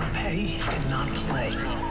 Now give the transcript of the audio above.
not pay, he could not play.